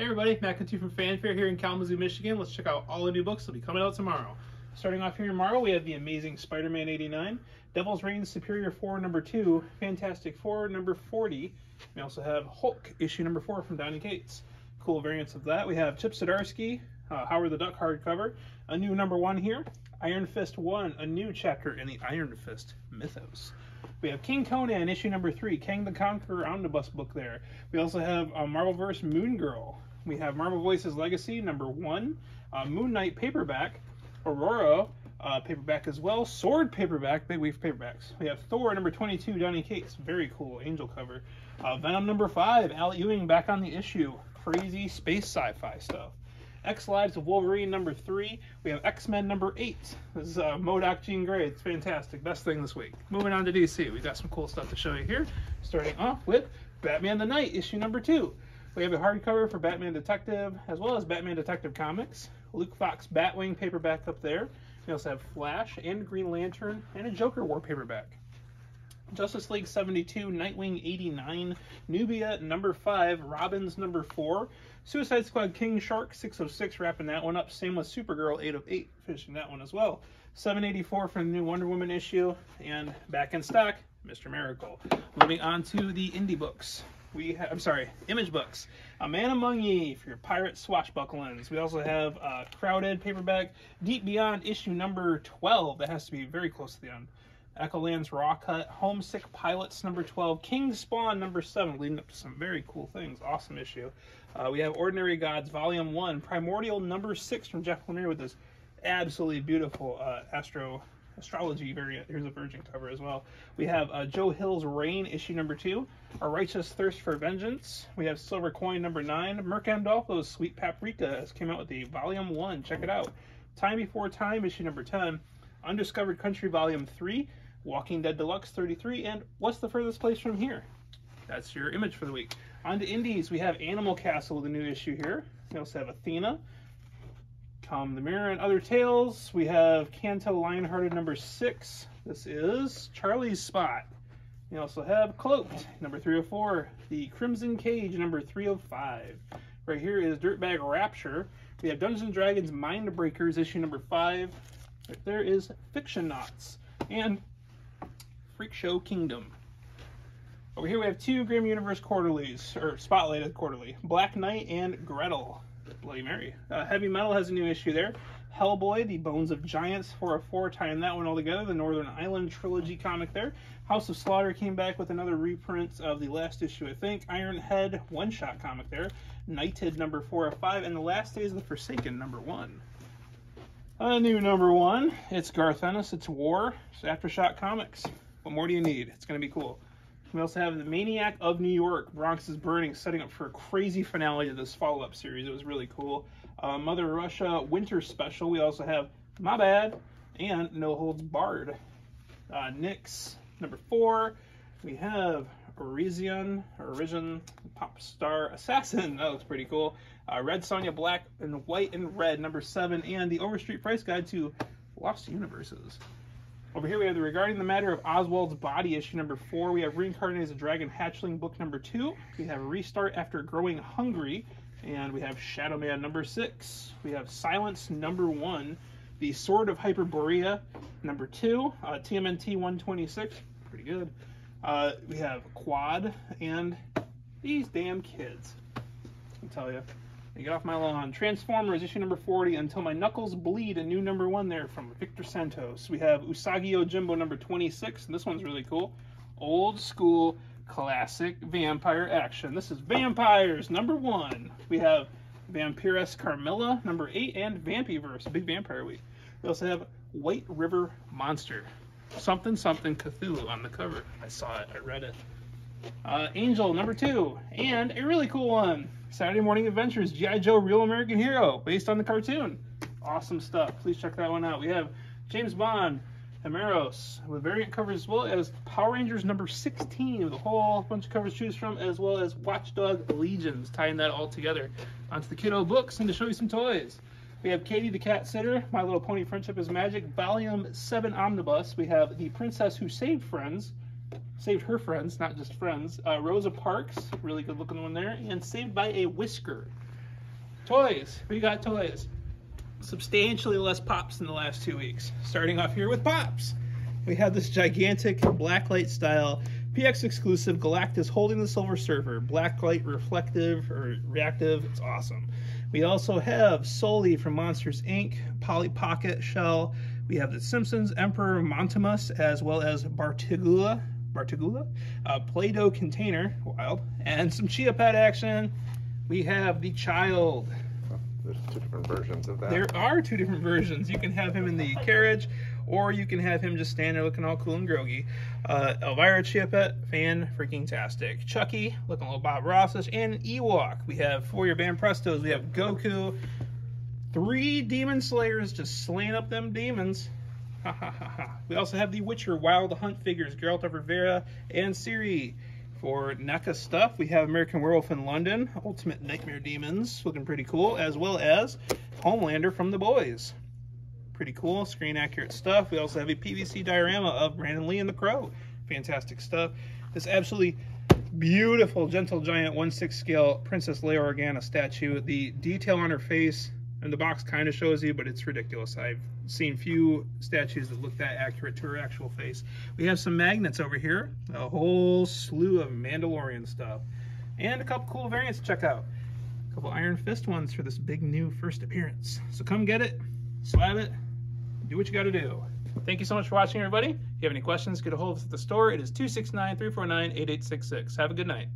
Hey everybody, Matt Cantu from Fanfare here in Kalamazoo, Michigan. Let's check out all the new books that will be coming out tomorrow. Starting off here tomorrow, we have The Amazing Spider-Man 89, Devil's Reign Superior 4 number 2, Fantastic Four number 40. We also have Hulk issue number 4 from Donny Cates. Cool variants of that. We have Chip Zdarsky, uh, Howard the Duck hardcover, a new number 1 here, Iron Fist 1, a new chapter in the Iron Fist mythos. We have King Conan issue number 3, Kang the Conqueror omnibus book there. We also have uh, Marvelverse Moon Girl, we have Marvel Voices Legacy number one, uh, Moon Knight paperback, Aurora uh, paperback as well, Sword paperback, big week paperbacks. We have Thor number 22, Donny Cates, very cool angel cover. Uh, Venom number five, Al Ewing back on the issue, crazy space sci-fi stuff. X Lives of Wolverine number three. We have X Men number eight. This is uh, MODOK Jean Grey. It's fantastic. Best thing this week. Moving on to DC. We've got some cool stuff to show you here. Starting off with Batman the Knight, issue number two. We have a hardcover for Batman Detective, as well as Batman Detective Comics. Luke Fox Batwing paperback up there. We also have Flash and Green Lantern and a Joker War paperback. Justice League 72, Nightwing 89, Nubia number 5, Robins number 4, Suicide Squad King Shark 606 wrapping that one up. Same with Supergirl 8 of 8 finishing that one as well. 784 for the new Wonder Woman issue and back in stock, Mr. Miracle. Moving on to the indie books we I'm sorry, Image Books. A Man Among Ye for your pirate swashbucklings. We also have Crowded paperback, Deep Beyond issue number 12. That has to be very close to the end. Echoland's Raw Cut, Homesick Pilots number 12, King Spawn number 7, leading up to some very cool things. Awesome issue. Uh, we have Ordinary Gods Volume 1, Primordial number 6 from Jeff Lemire with this absolutely beautiful uh, Astro astrology variant. Here's a virgin cover as well. We have uh, Joe Hill's Rain, issue number two. A Righteous Thirst for Vengeance. We have Silver Coin number nine. Mirka Andolfo's Sweet Paprika has came out with the volume one. Check it out. Time Before Time, issue number 10. Undiscovered Country, volume three. Walking Dead Deluxe 33. And What's the Furthest Place from Here? That's your image for the week. On to indies, we have Animal Castle, the new issue here. We also have Athena, Tom the Mirror and Other Tales. We have Canto Lionhearted number six. This is Charlie's Spot. We also have Cloaked, number 304. The Crimson Cage, number 305. Right here is Dirtbag Rapture. We have Dungeons & Dragons Mind Breakers, issue number 5. Right there is Fiction Knots. And Freak Show Kingdom. Over here we have two Grimm Universe quarterlies, or spotlighted quarterly. Black Knight and Gretel. Bloody Mary. Uh, Heavy Metal has a new issue there. Hellboy, The Bones of Giants 404, tying that one all together. The Northern Island trilogy comic there. House of Slaughter came back with another reprint of the last issue, I think. Ironhead one shot comic there. Knighted number 4 of 5. And The Last Days of the Forsaken number 1. A new number 1. It's Garth Ennis. It's War. It's Aftershock Comics. What more do you need? It's going to be cool. We also have the Maniac of New York, Bronx is Burning, setting up for a crazy finale to this follow-up series. It was really cool. Uh, Mother Russia Winter Special. We also have My Bad and No Holds Barred. Uh, Nyx, number four. We have Orizion, Origin, Pop Star Assassin. That looks pretty cool. Uh, Red Sonja Black and White and Red, number seven. And the Overstreet Price Guide to Lost Universes. Over here we have the Regarding the Matter of Oswald's Body, issue number four. We have Reincarnated as a Dragon Hatchling, book number two. We have Restart After Growing Hungry. And we have Shadow Man number six. We have Silence number one. The Sword of Hyperborea number two. Uh, TMNT 126. Pretty good. Uh, we have Quad and these damn kids. I tell you. Get off my lawn. Transformers, issue number 40, Until My Knuckles Bleed, a new number one there from Victor Santos. We have Usagi Yojimbo number 26, and this one's really cool. Old school classic vampire action. This is Vampires, number one. We have Vampiress Carmilla, number eight, and Vampiverse, Big Vampire Week. We also have White River Monster. Something, something Cthulhu on the cover. I saw it, I read it. Uh, Angel, number two, and a really cool one. Saturday Morning Adventures, G.I. Joe Real American Hero, based on the cartoon. Awesome stuff. Please check that one out. We have James Bond, Himeros, with variant covers as well as Power Rangers number 16 with a whole bunch of covers to choose from, as well as Watchdog Legions, tying that all together onto the kiddo books and to show you some toys. We have Katie the Cat Sitter, My Little Pony Friendship is Magic, Volume 7 Omnibus. We have The Princess Who Saved Friends, saved her friends, not just friends. Uh, Rosa Parks, really good looking one there, and Saved by a Whisker. Toys. We got toys. Substantially less pops in the last two weeks. Starting off here with pops. We have this gigantic blacklight style PX exclusive Galactus holding the Silver Surfer. Blacklight reflective or reactive. It's awesome. We also have Sully from Monsters Inc. Polly Pocket shell. We have the Simpsons Emperor Montimus as well as Bartigula. Bartigula, a Play-Doh container, wild, and some Chia Pet action. We have the Child. There's two different versions of that. There are two different versions. You can have him in the carriage, or you can have him just standing there looking all cool and groggy. Uh, Elvira Chia Pet, fan freaking tastic. Chucky, looking a little Bob Rossish, and Ewok. We have for your Banprestos, we have Goku, three Demon Slayers just slaying up them demons. We also have the Witcher Wild Hunt figures, Geralt of Rivia and Ciri. For NECA stuff, we have American Werewolf in London, Ultimate Nightmare Demons, looking pretty cool, as well as Homelander from The Boys. Pretty cool, screen accurate stuff. We also have a PVC diorama of Brandon Lee and the Crow. Fantastic stuff. This absolutely beautiful Gentle Giant 1-6 scale Princess Leia Organa statue. The detail on her face and the box kind of shows you, but it's ridiculous. I've seen few statues that look that accurate to her actual face. We have some magnets over here, a whole slew of Mandalorian stuff, and a couple cool variants to check out. A couple Iron Fist ones for this big new first appearance. So come get it, swab it, do what you got to do. Thank you so much for watching, everybody. If you have any questions, get a hold of us at the store. It is 269 349 8866. Have a good night.